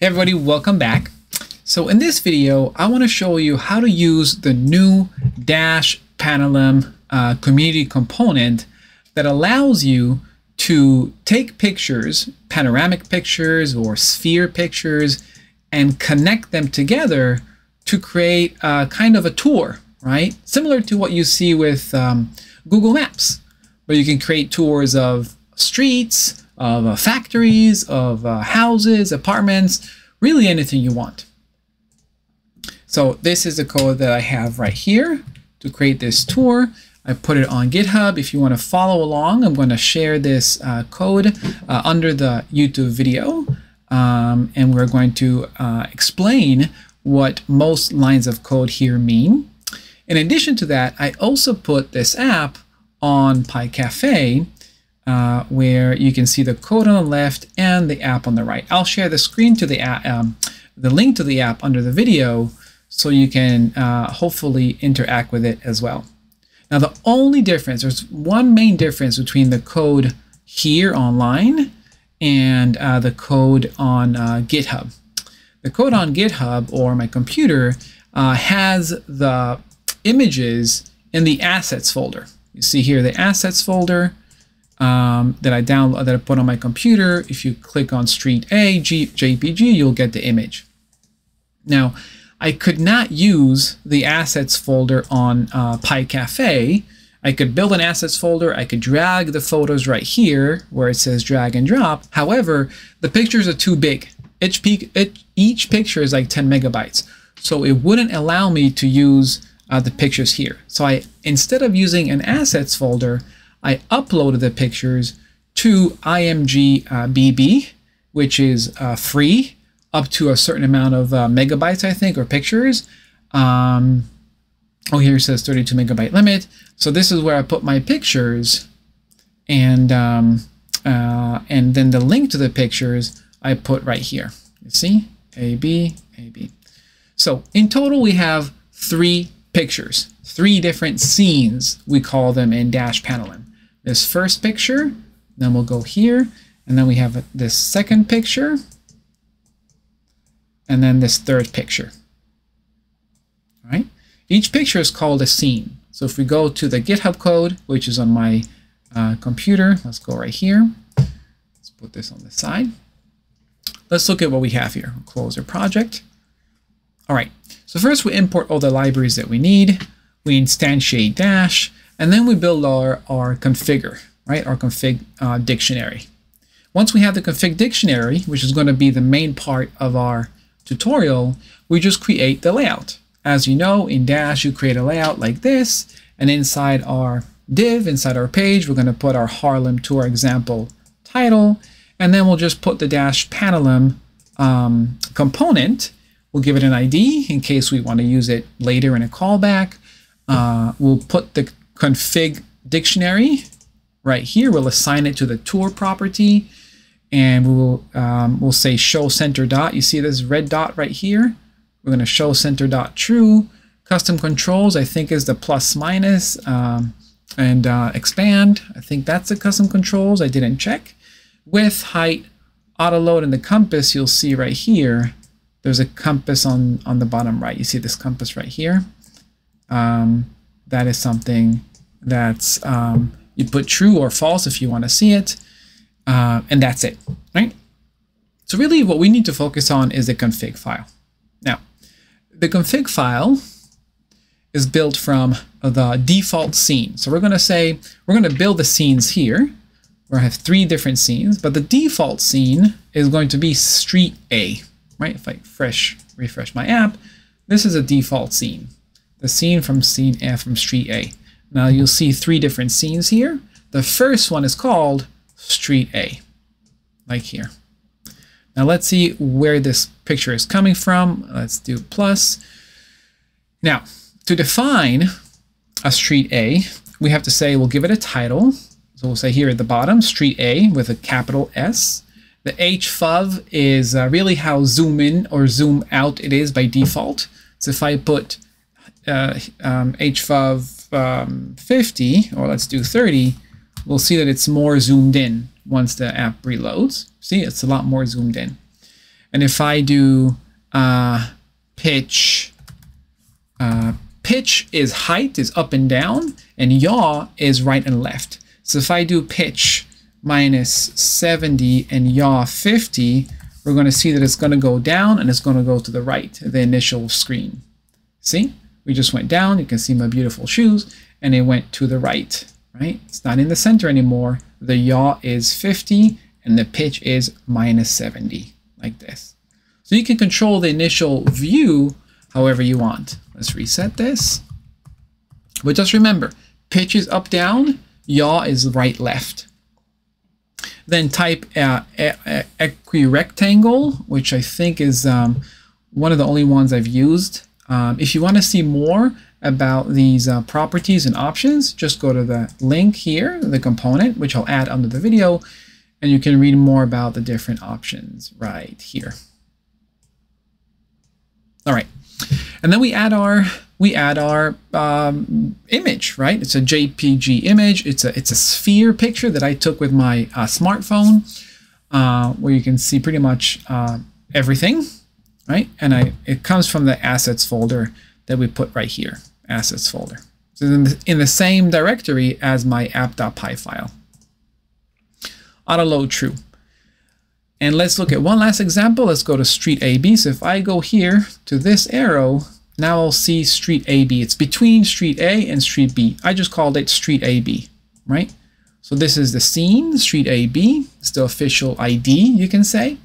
Hey everybody, welcome back. So in this video, I want to show you how to use the new Dash Pannellum uh, community component that allows you to take pictures, panoramic pictures or sphere pictures, and connect them together to create a kind of a tour, right? Similar to what you see with um, Google Maps, where you can create tours of streets, of uh, factories, of uh, houses, apartments, really anything you want. So this is the code that I have right here to create this tour. I put it on GitHub. If you want to follow along, I'm going to share this uh, code uh, under the YouTube video. Um, and we're going to uh, explain what most lines of code here mean. In addition to that, I also put this app on PyCafe uh, where you can see the code on the left and the app on the right. I'll share the screen to the app, um, the link to the app under the video so you can uh, hopefully interact with it as well. Now the only difference, there's one main difference between the code here online and uh, the code on uh, GitHub. The code on GitHub or my computer uh, has the images in the assets folder. You see here the assets folder um, that I download that I put on my computer. If you click on Street A G, JPG, you'll get the image. Now, I could not use the assets folder on uh, PyCafe. I could build an assets folder. I could drag the photos right here where it says drag and drop. However, the pictures are too big. Each, peak, each picture is like 10 megabytes. So it wouldn't allow me to use uh, the pictures here. So I, instead of using an assets folder, I uploaded the pictures to IMG uh, which is uh, free up to a certain amount of uh, megabytes, I think, or pictures. Um, oh, here it says 32 megabyte limit. So this is where I put my pictures, and um, uh, and then the link to the pictures I put right here. You see, A B A B. So in total, we have three pictures, three different scenes. We call them in Dash Pannellum this first picture, then we'll go here, and then we have this second picture, and then this third picture. All right? Each picture is called a scene. So if we go to the GitHub code, which is on my uh, computer, let's go right here. Let's put this on the side. Let's look at what we have here. We'll close our project. All right, so first we import all the libraries that we need. We instantiate Dash, and then we build our, our configure, right? Our config uh, dictionary. Once we have the config dictionary, which is going to be the main part of our tutorial, we just create the layout. As you know, in Dash, you create a layout like this, and inside our div, inside our page, we're going to put our Harlem Tour example title, and then we'll just put the Dash Pannellum um, component. We'll give it an ID in case we want to use it later in a callback. Uh, we'll put the config dictionary right here. We'll assign it to the tour property and we'll, um, we'll say show center dot. You see this red dot right here? We're going to show center dot true. Custom controls, I think is the plus minus um, and uh, expand. I think that's the custom controls. I didn't check. Width, height, auto load, and the compass you'll see right here. There's a compass on, on the bottom right. You see this compass right here. Um, that is something that's um, you put true or false if you want to see it, uh, and that's it, right? So really what we need to focus on is the config file. Now, the config file is built from the default scene. So we're going to say, we're going to build the scenes here. Going to have three different scenes, but the default scene is going to be street A, right? If I fresh refresh my app, this is a default scene. The scene from scene A from street A. Now you'll see three different scenes here. The first one is called Street A, like here. Now let's see where this picture is coming from. Let's do plus. Now, to define a street A, we have to say we'll give it a title. So we'll say here at the bottom, street A with a capital S. The HFOV is uh, really how zoom in or zoom out it is by default. So if I put uh, um, um, 50, or let's do 30, we'll see that it's more zoomed in once the app reloads. See, it's a lot more zoomed in. And if I do uh, pitch, uh, pitch is height, is up and down, and yaw is right and left. So if I do pitch minus 70 and yaw 50, we're going to see that it's going to go down and it's going to go to the right, the initial screen. See? We just went down. You can see my beautiful shoes, and it went to the right, right? It's not in the center anymore. The yaw is 50 and the pitch is minus 70, like this. So you can control the initial view however you want. Let's reset this. But just remember, pitch is up, down, yaw is right, left. Then type uh, equirectangle, which I think is um, one of the only ones I've used. Um, if you want to see more about these uh, properties and options, just go to the link here, the component, which I'll add under the video, and you can read more about the different options right here. All right, and then we add our we add our um, image, right? It's a JPG image. It's a it's a sphere picture that I took with my uh, smartphone, uh, where you can see pretty much uh, everything, right? And I it comes from the assets folder that we put right here, assets folder. So in the, in the same directory as my app.py file. Auto load true. And let's look at one last example. Let's go to street AB. So if I go here to this arrow, now I'll see street AB. It's between street A and street B. I just called it street AB, right? So this is the scene, street AB. It's the official ID, you can say.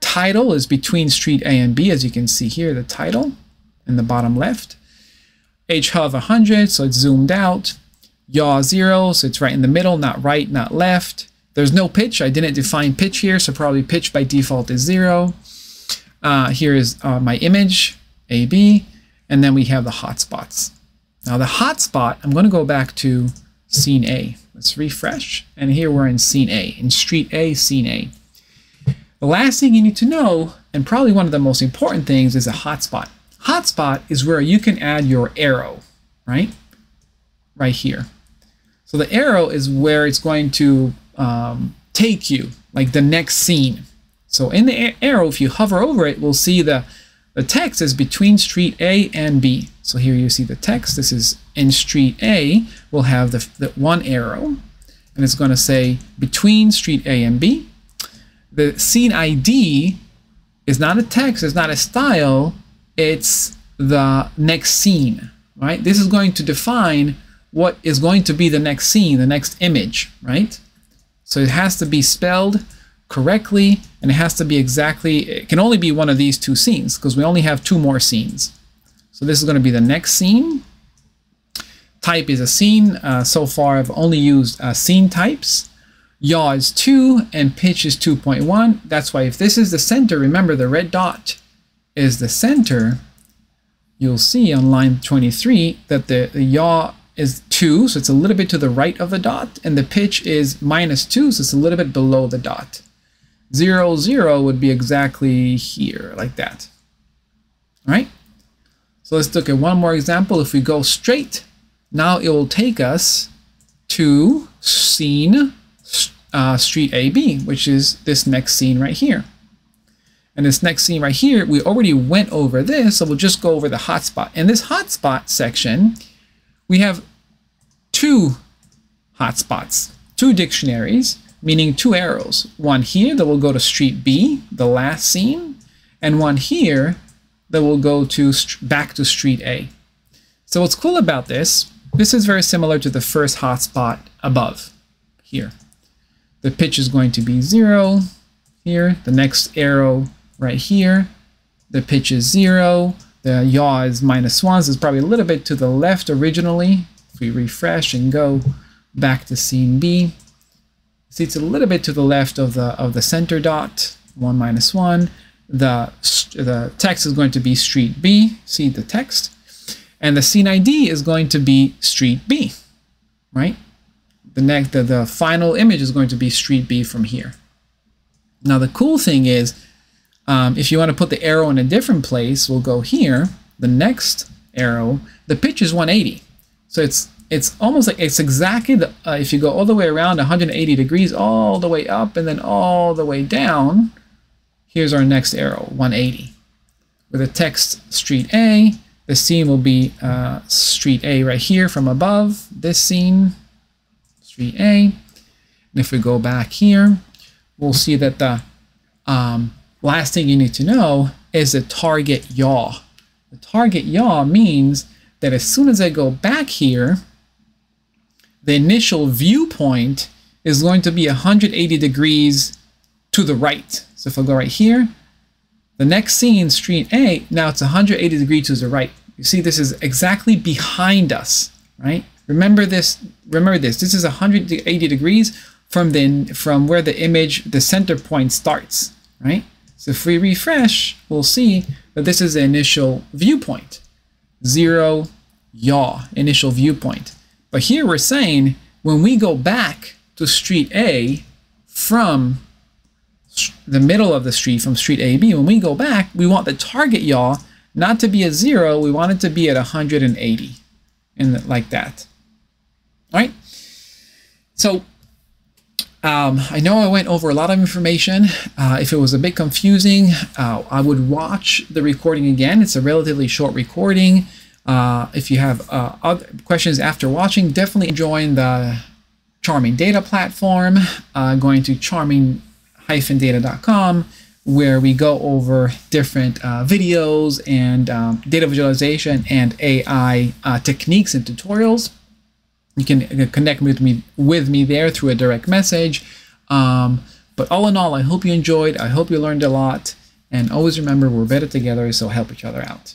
Title is between street A and B, as you can see here, the title in the bottom left. HFOV 100, so it's zoomed out. Yaw 0, so it's right in the middle, not right, not left. There's no pitch. I didn't define pitch here, so probably pitch by default is 0. Uh, here is uh, my image, AB, and then we have the hotspots. Now the hotspot, I'm going to go back to scene A. Let's refresh, and here we're in scene A, in street A, scene A. The last thing you need to know, and probably one of the most important things, is a hotspot. Hotspot is where you can add your arrow, right? Right here. So the arrow is where it's going to um, take you, like the next scene. So in the arrow, if you hover over it, we'll see the, the text is between street A and B. So here you see the text. This is in street A. We'll have the, the one arrow, and it's going to say between street A and B. The scene ID is not a text, it's not a style, it's the next scene, right? This is going to define what is going to be the next scene, the next image, right? So it has to be spelled correctly and it has to be exactly, it can only be one of these two scenes because we only have two more scenes. So this is going to be the next scene. Type is a scene. Uh, so far I've only used uh, scene types. Yaw is 2 and pitch is 2.1. That's why if this is the center, remember the red dot is the center, you'll see on line 23 that the, the yaw is 2, so it's a little bit to the right of the dot, and the pitch is minus 2, so it's a little bit below the dot. 0, 0 would be exactly here, like that. All right? So let's look at one more example. If we go straight, now it will take us to scene uh, street AB, which is this next scene right here. And this next scene right here, we already went over this, so we'll just go over the hotspot. In this hotspot section, we have two hotspots, two dictionaries, meaning two arrows. One here that will go to street B, the last scene, and one here that will go to back to street A. So what's cool about this, this is very similar to the first hotspot above here. The pitch is going to be zero here, the next arrow right here, the pitch is zero, the yaw is minus one, so it's probably a little bit to the left originally. If we refresh and go back to scene B, see it's a little bit to the left of the of the center dot, one minus one. The, the text is going to be street B, see the text, and the scene ID is going to be street B, right? The next, the, the final image is going to be street B from here. Now the cool thing is um, if you want to put the arrow in a different place, we'll go here. The next arrow, the pitch is 180. So it's it's almost like it's exactly the, uh, if you go all the way around 180 degrees, all the way up and then all the way down. here's our next arrow, 180. With the text street A, the scene will be uh, street A right here from above, this scene, street A. And if we go back here, we'll see that the um, last thing you need to know is the target yaw. The target yaw means that as soon as I go back here, the initial viewpoint is going to be 180 degrees to the right. So if I go right here, the next scene, street A, now it's 180 degrees to the right. You see, this is exactly behind us, right? Remember this, remember this, this is 180 degrees from the, from where the image, the center point starts, right? So if we refresh, we'll see that this is the initial viewpoint. Zero, yaw, initial viewpoint. But here we're saying when we go back to street A from the middle of the street, from street AB, when we go back, we want the target yaw not to be at zero, we want it to be at 180, and like that. All right? So um, I know I went over a lot of information. Uh, if it was a bit confusing, uh, I would watch the recording again. It's a relatively short recording. Uh, if you have uh, other questions after watching, definitely join the Charming Data platform. Uh, going to charming-data.com where we go over different uh, videos and um, data visualization and AI techniques and tutorials. You can connect with me with me there through a direct message. Um, but all in all, I hope you enjoyed. I hope you learned a lot. And always remember, we're better together, so help each other out.